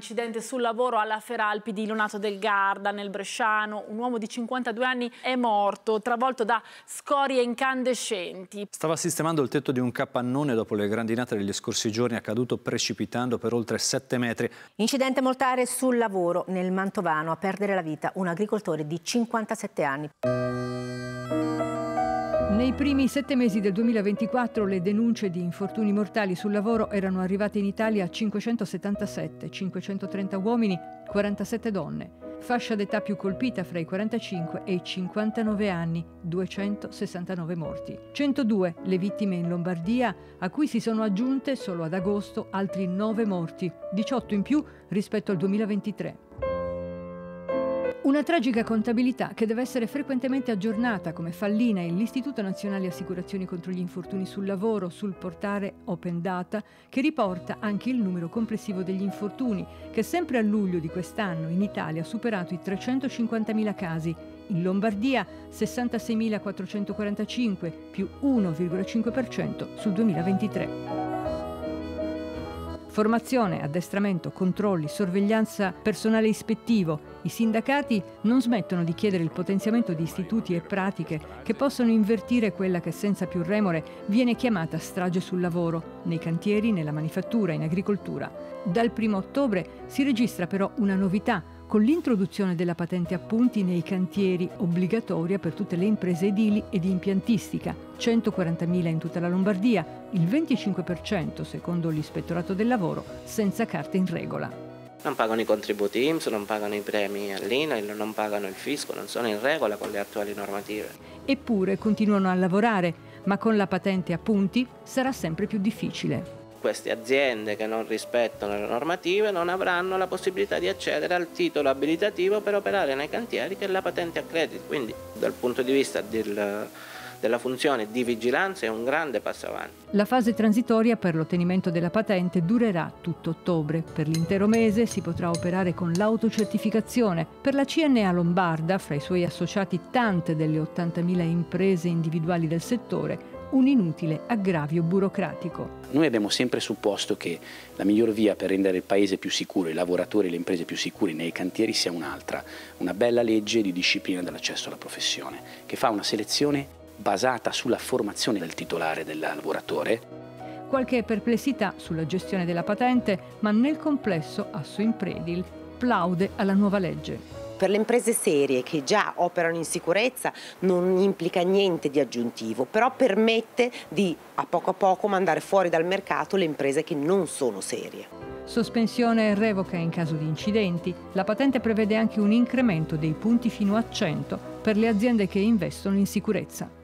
Incidente sul lavoro alla Feralpi di Lonato del Garda nel Bresciano. Un uomo di 52 anni è morto, travolto da scorie incandescenti. Stava sistemando il tetto di un capannone dopo le grandinate degli scorsi giorni, accaduto precipitando per oltre 7 metri. Incidente mortale sul lavoro nel Mantovano. A perdere la vita un agricoltore di 57 anni. Nei primi sette mesi del 2024 le denunce di infortuni mortali sul lavoro erano arrivate in Italia a 577, 530 uomini, 47 donne. Fascia d'età più colpita fra i 45 e i 59 anni, 269 morti. 102 le vittime in Lombardia, a cui si sono aggiunte solo ad agosto altri 9 morti, 18 in più rispetto al 2023. Una tragica contabilità che deve essere frequentemente aggiornata come fallina l'Istituto Nazionale Assicurazioni contro gli infortuni sul lavoro sul portale Open Data che riporta anche il numero complessivo degli infortuni che sempre a luglio di quest'anno in Italia ha superato i 350.000 casi, in Lombardia 66.445 più 1,5% sul 2023. Formazione, addestramento, controlli, sorveglianza personale ispettivo. I sindacati non smettono di chiedere il potenziamento di istituti e pratiche che possono invertire quella che senza più remore viene chiamata strage sul lavoro, nei cantieri, nella manifattura, in agricoltura. Dal 1 ottobre si registra però una novità con l'introduzione della patente a punti nei cantieri obbligatoria per tutte le imprese edili e di impiantistica, 140.000 in tutta la Lombardia, il 25% secondo l'ispettorato del lavoro, senza carte in regola. Non pagano i contributi IMSS, non pagano i premi all'INAIL, non pagano il fisco, non sono in regola con le attuali normative. Eppure continuano a lavorare, ma con la patente a punti sarà sempre più difficile queste aziende che non rispettano le normative non avranno la possibilità di accedere al titolo abilitativo per operare nei cantieri che la patente accredita. Quindi dal punto di vista del, della funzione di vigilanza è un grande passo avanti. La fase transitoria per l'ottenimento della patente durerà tutto ottobre. Per l'intero mese si potrà operare con l'autocertificazione. Per la CNA Lombarda, fra i suoi associati tante delle 80.000 imprese individuali del settore, un inutile aggravio burocratico. Noi abbiamo sempre supposto che la miglior via per rendere il paese più sicuro, i lavoratori e le imprese più sicuri nei cantieri sia un'altra, una bella legge di disciplina dell'accesso alla professione, che fa una selezione basata sulla formazione del titolare del lavoratore. Qualche perplessità sulla gestione della patente, ma nel complesso Asso Impredil plaude alla nuova legge per le imprese serie che già operano in sicurezza non implica niente di aggiuntivo, però permette di a poco a poco mandare fuori dal mercato le imprese che non sono serie. Sospensione e revoca in caso di incidenti. La patente prevede anche un incremento dei punti fino a 100 per le aziende che investono in sicurezza.